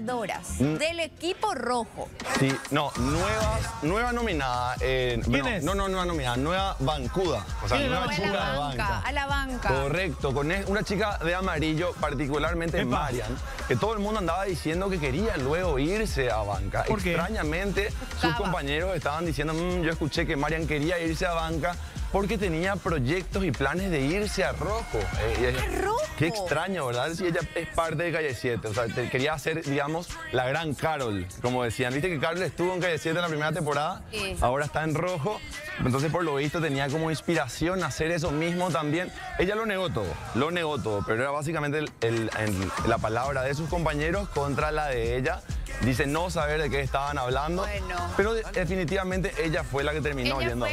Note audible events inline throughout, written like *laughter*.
goleadoras Mm. del equipo rojo. Sí, no, nueva, nueva nominada. eh, bueno, es? No, no, nueva nominada, nueva bancuda. O sea, ¿Quién la nueva a chica la de banca, banca. a la banca. Correcto, con es- una chica de amarillo, particularmente Epa. Marian, que todo el mundo andaba diciendo que quería luego irse a banca. ¿Por qué? Extrañamente, sus compañeros estaban diciendo, "Mm, yo escuché que Marian quería irse a banca porque tenía proyectos y planes de irse a rojo. Eh, ¿A Rojo? Qué extraño, ¿verdad? Si ella es parte de Calle 7. O sea, te- quería hacer, digamos, la gran Carol, como decían. ¿Viste que Carol estuvo en Calle 7 en la primera temporada? Sí. Ahora está en rojo. Entonces, por lo visto, tenía como inspiración hacer eso mismo también. Ella lo negó todo, lo negó todo, pero era básicamente el- el- en- la palabra de sus compañeros contra la de ella. Dice no saber de qué estaban hablando, Bueno. pero de- definitivamente ella fue la que terminó Ella yendo a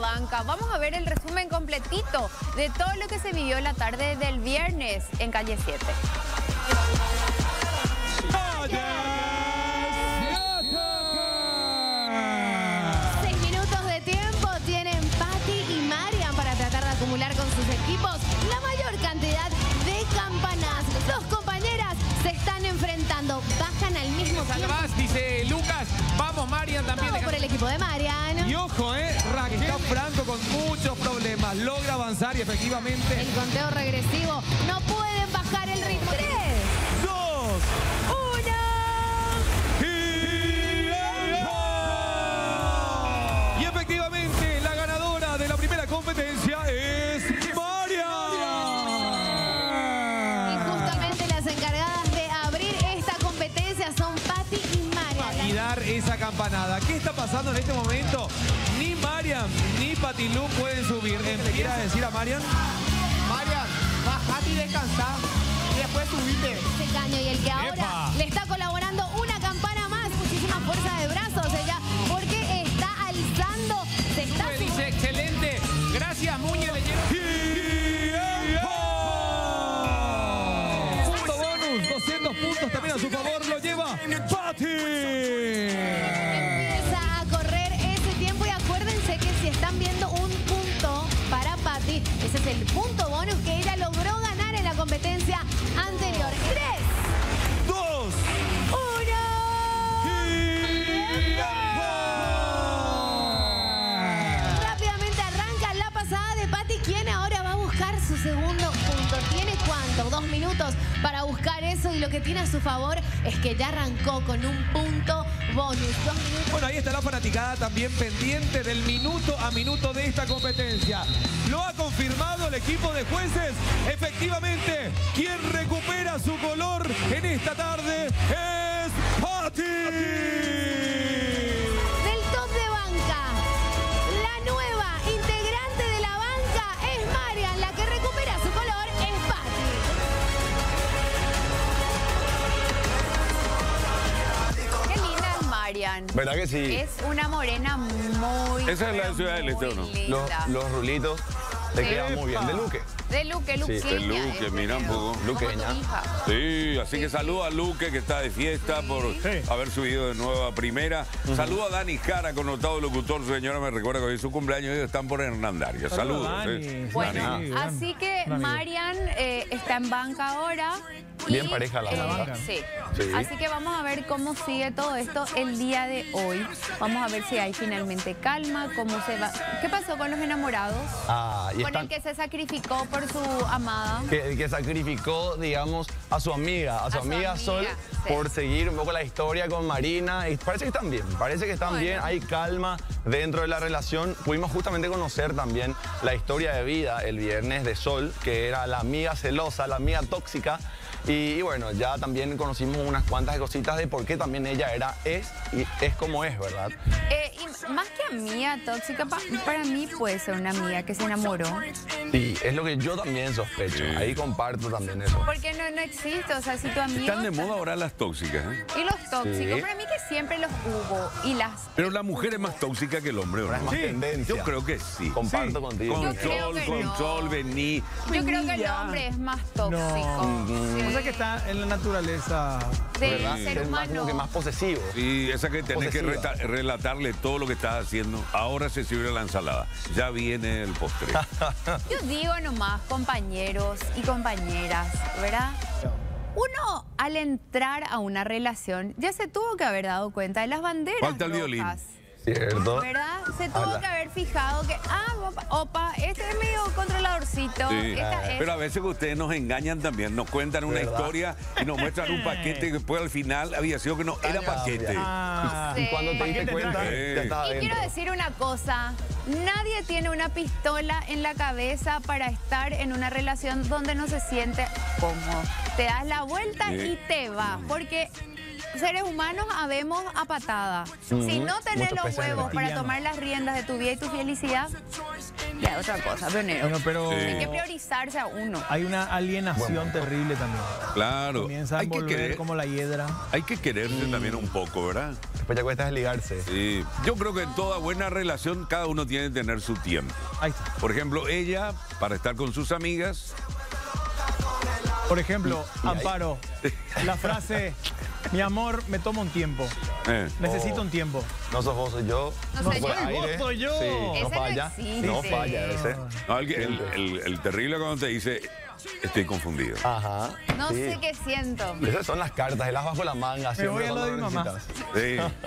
Vamos a ver el resumen completito de todo lo que se vivió la tarde del viernes en Calle 7. Seis minutos de tiempo tienen Patti y Marian para tratar de acumular con sus equipos la mayor cantidad de campanas. Dos compañeras se están enfrentando, bajan al mismo tiempo. Salvás, dice Lucas. Vamos, Marian, también. Todo por el equipo de Marian. Ojo, ¿eh? Raquel Franco con muchos problemas. Logra avanzar y efectivamente... El conteo regresivo. No pueden bajar el ritmo. ¡Tres! ¡Dos! Esa campanada. ¿Qué está pasando en este momento? Ni Marian ni Patilú pueden subir. ¿Eh, ¿Le quieras decir a Marian? Marian, bajate y descansa. Y después subite. Ese caño y el que ahora ¡Epa! le está colaborando una campana más, muchísima fuerza de brazos ella, porque está alzando, se está Dice, excelente. Gracias, Muñe. El punto bonus que ella logró ganar en la competencia anterior. ¡Tres! Dos. ¡Uno! Rápidamente arranca la pasada de Patty, quien ahora va a buscar su segundo punto. ¿Tiene cuánto? Dos minutos para buscar eso y lo que tiene a su favor es que ya arrancó con un punto bonus. Bueno, ahí está la fanaticada también pendiente del minuto a minuto de esta competencia. Lo ha confirmado equipo de jueces. Efectivamente, quien recupera su color en esta tarde es Pati. Del top de banca, la nueva integrante de la banca es Marian, la que recupera su color es Patty. Qué linda es Marian. ¿Verdad que sí? Es una morena muy. Esa es la de Ciudad del Este, ¿o no? los rulitos te Sí. quedan muy bien. De Luque. De Luque, Luqueña. de Luque, es, mira un poco. Luqueña. Sí, así que saludo a Luque que está de fiesta por haber subido de nuevo a primera. Saludo a Dani Jara, connotado locutor. Su señora me recuerda que hoy es su cumpleaños y están por Hernandaria. Saludos. Dani. eh. Bueno, Dani. Sí, así que. Marian eh, está en banca ahora. Bien pareja la banca. Sí. Sí. Así que vamos a ver cómo sigue todo esto el día de hoy. Vamos a ver si hay finalmente calma, cómo se va. ¿Qué pasó con los enamorados? Ah, y con están, el que se sacrificó por su amada. que, que sacrificó, digamos, a su amiga, a su A su amiga amiga, Sol, sí. por seguir un poco la historia con Marina. Y parece que están bien, parece que están Bueno. bien, hay calma dentro de la relación. Pudimos justamente conocer también la historia de vida el viernes de Sol, que era la amiga celosa, la amiga tóxica. Y, bueno, ya también conocimos unas cuantas cositas de por qué también ella era, es y es como es, ¿verdad? Eh, más que amiga tóxica, pa- para mí puede ser una amiga que se enamoró. Y es lo que yo también sospecho. Sí. Ahí comparto también eso. Porque no, no existe, o sea, si tu amigo... Están de moda ahora las tóxicas. ¿eh? Y los tóxicos, Sí. para mí que siempre los hubo. Y las... Pero la mujer es más tóxica que el hombre, ¿o Ahora es no? más tendencia. Yo creo que sí. Comparto Sí. contigo. Con Yo creo sol, que con no. sol, vení. Yo creo que el ya. hombre es más tóxico. Sí. O sea que está en la naturaleza. del ¿verdad? ser Es más, humano. como que más posesivo. Y esa que tenés que Posesiva. reta- relatarle todo lo que estás haciendo. Ahora se sirve la ensalada. Ya viene el postre. *laughs* Yo digo nomás, compañeros y compañeras, ¿verdad? Uno, al entrar a una relación, ya se tuvo que haber dado cuenta de las banderas Falta el violín. ¿Cierto? ¿Verdad? Se tuvo Habla. que haber fijado que, ah, opa, opa, este es medio controladorcito. Sí. esta es- Pero a veces ustedes nos engañan también, nos cuentan una ¿Verdad? historia y nos muestran un *laughs* paquete que después al final había sido que no era paquete. Ah, Y cuando te diste cuenta, traje. ya estaba Y quiero decir una cosa, nadie tiene una pistola en la cabeza para estar en una relación donde no se siente cómodo. Te das la vuelta Sí. y te vas, porque seres humanos habemos a patada. Si no tenés los huevos para tomar las riendas de tu vida y tu felicidad, ya es otra cosa, pionero. bueno, pero Sí. Hay que priorizarse a uno. hay una alienación terrible también. Claro. Comienza a Hay que, querer, como la hiedra. hay que quererse también un poco, ¿verdad? Después ya cuesta desligarse. Sí. Yo creo que en toda buena relación cada uno tiene que tener su tiempo. Ahí está. Por ejemplo, ella, para estar con sus amigas, Por ejemplo, Amparo, la frase, *laughs* mi amor, me toma un tiempo. eh, Necesito Oh. un tiempo. No sos vos, soy yo. No soy fue yo. aire. Vos soy yo. Sí, Ese no no falla. No falla ese. no, el, el- el- el terrible cuando te dice, estoy confundido. Ajá. No sí. sé qué siento. Esas son las cartas, el as bajo la manga. Me voy a lo de mi mamá. Sí. *laughs*